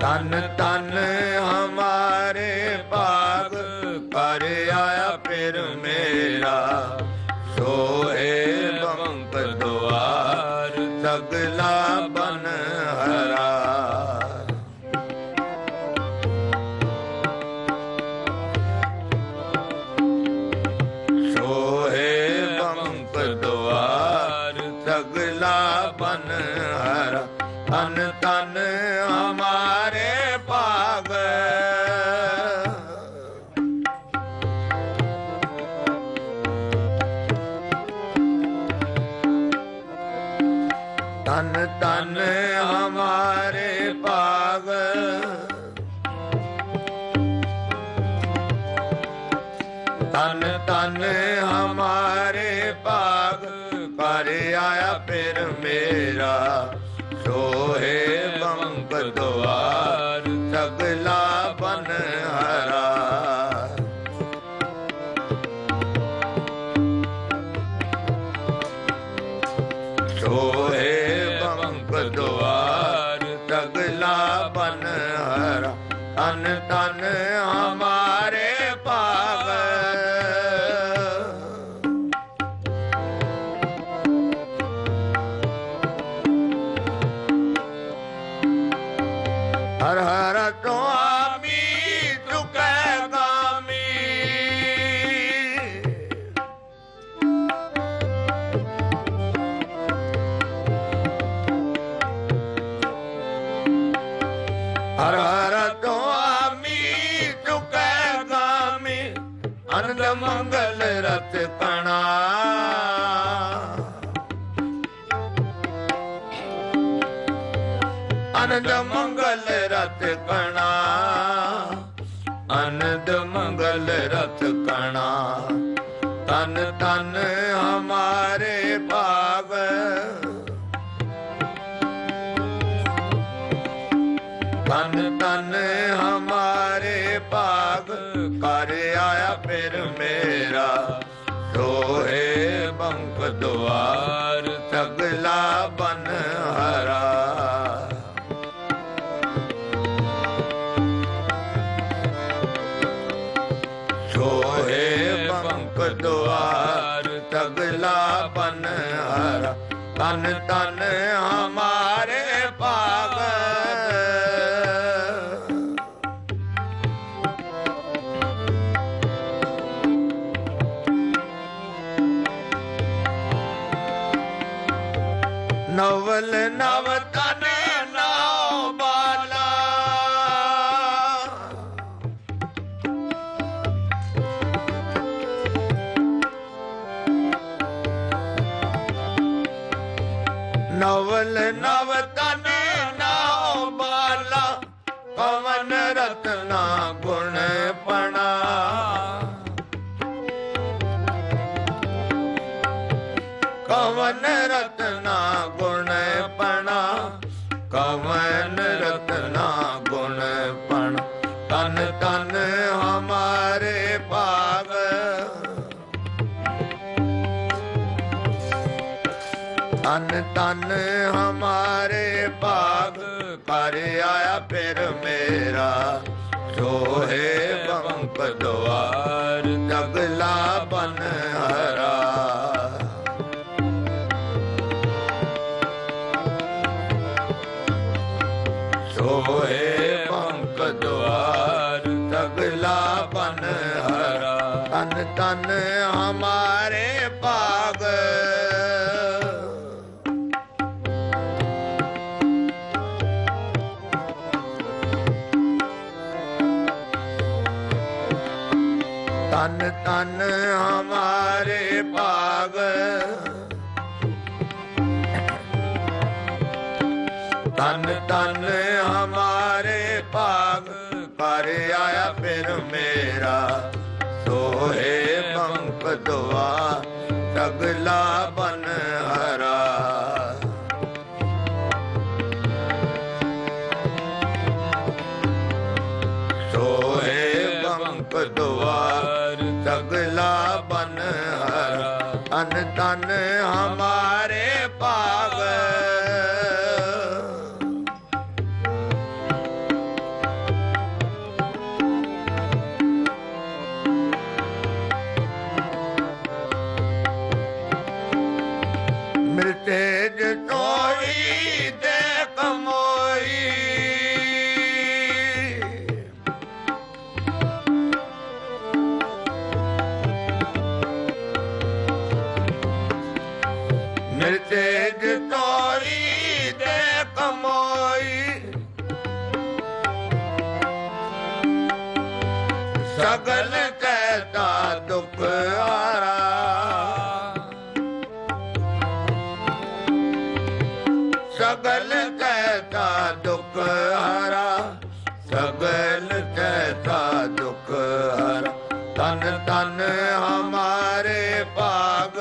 ਤਨ ਤਨ ਤਨ ਤਨ ਹਮਾਰੇ ਭਾਗ ਕਰ ਆਇਆ ਫਿਰ ਮੇਰਾ। ਸੋਹੇ ਬੰਕ ਦੁਆਰ, ਸਗਲਾ ਬਨ ਹਰਾ। ਸੋ ਰਤ ਕਣਾ ਅਨੰਦ ਮੰਗਲ ਰਤ ਕਣਾ। ਅਨੰਦ ਮੰਗਲ ਰਤ ਕਣਾ। ਤਨ ਤਨ ਹਮਾਰੇ ਭਾਗ ਤਨ ਤਨ ਹਮਾਰੇ ਭਾਗ ਕਰ ਆਇਆ ਫਿਰ ਮੇਰਾ। ਸੋਹੇ ਬੰਕ ਦੁਆਰ ਸਗਲਾ ਬਨ ਹਰਾ। ਸੋਹੇ ਬੰਕ ਦੁਆਰ ਤਗਲਾ ਬਨ ਹਰਾ। ਤਨ ਤਨ ਨਵਲ ਨਵ ਤਨ ਨਾਉ ਬਾਲਾ। ਨਵਲ ਨਵ ਤਨ ਨਾਉ ਬਾਲਾ। ਪਵਨ ਰਤਨਾ ਗੁਣ ਭਾਗ ਆਇਆ ਫਿਰ ਮੇਰੇ ਤਨ ਤਨ ਹਮਾਰੇ ਭਾਗ। ਤਨ ਤਨ ਹਮਾਰੇ ਭਾਗ। ਕਰ ਆਇਆ ਫਿਰ ਮੇਰਾ, ਸੋਹੇ ਬੰਕ ਦੁਆ ਤਗਲਾ ਬਨ ਹਮਾਰੇ ਭਾਵ ਮਿਟੇ ਜਟੋਈ ਤੇ ਕਮੋਈ ਸਗਲ ਕਹਿਤਾ ਦੁਖ ਹਾਰਾ ਸਗਲ ਕਹਿਤਾ ਦੁਖ ਹਾਰਾ ਸਗਲ ਕਹਿਤਾ ਦੁਖ ਹਾਰਾ ਤਨ ਤਨ ਹਮਾਰੇ ਭਾਗ।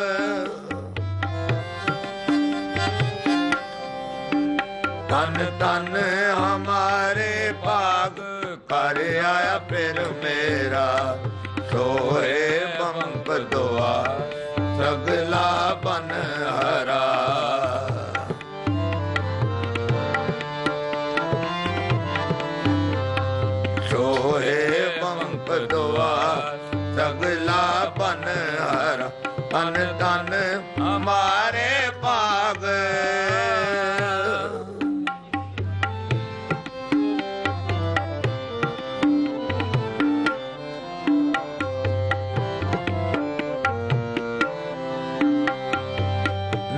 ਤਨ ਤਨ ਹਮਾਰੇ ਆਇਆ ਫਿਰ ਮੇਰਾ। ਸੋਏ ਬੰਪ ਦੁਆ, ਸਗਲਾ ਬਨ ਹਰਾ। ਸੋਏ ਬੰਪ ਦੁਆ, ਸਗਲਾ ਬਨ ਹਰਾ। ਤਨ ਤਨ ਹਮਾਰੇ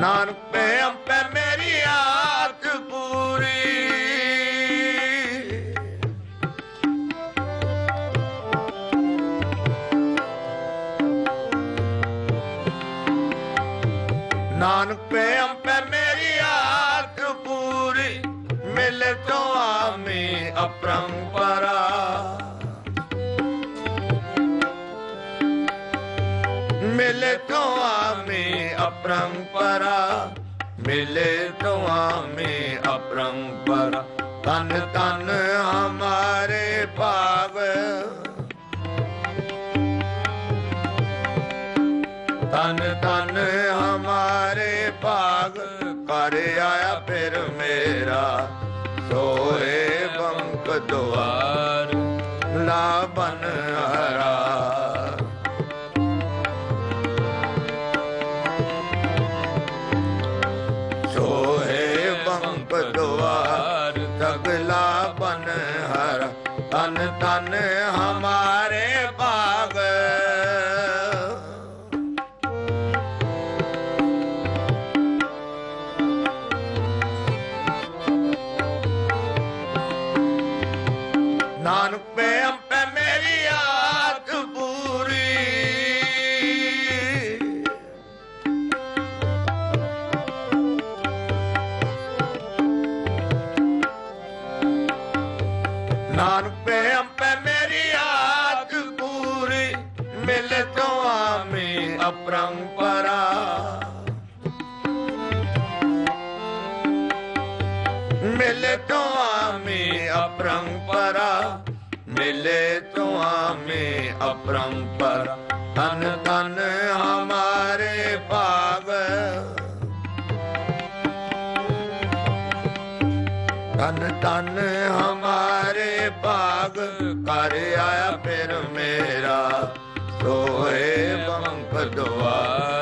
ਨਾਨਕ ਪੈ ਮੇਰੀ ਆਤ ਪੂਰੀ। ਨਾਨਕ ਪੈ ਅੰਪੈ ਮੇਰੀ ਆਤ ਪੂਰੀ। ਮਿਲ ਤੋਂ ਆਮੀ ਅਪਰੰਪਰਾ ਅਪਰੰਪਰਾ ਮਿਲੇ ਤੋਂ ਆਮੇ ਅਪਰੰਪਰਾ ਤਨ ਤਨ ਹਮਾਰੇ ਭਾਗ ਤਨ ਤਨ ਹਮਾਰੇ ਭਾਗ ਕਰ ਆਇਆ ਫਿਰ ਮੇਰਾ। ਸੋਏ ਬੰਕ ਦੁਆਰ। ਲਾ ਬਨ ਮਿਲੇ ਤੋਂ ਆਮੇ ਅਪਰੰਪਰਾ, ਮਿਲੇ ਤੋਂ ਆਮੇ ਅਪਰੰਪਰਾ। ਤਨ ਤਨ ਹਮਾਰੇ ਭਾਗ ਤਨ ਤਨ ਹਮਾਰੇ ਭਾਗ। ਕਰ ਆਇਆ ਫਿਰ ਮੇਰਾ ਸੋਏ ਬੰਕ ਦੁਆਰ।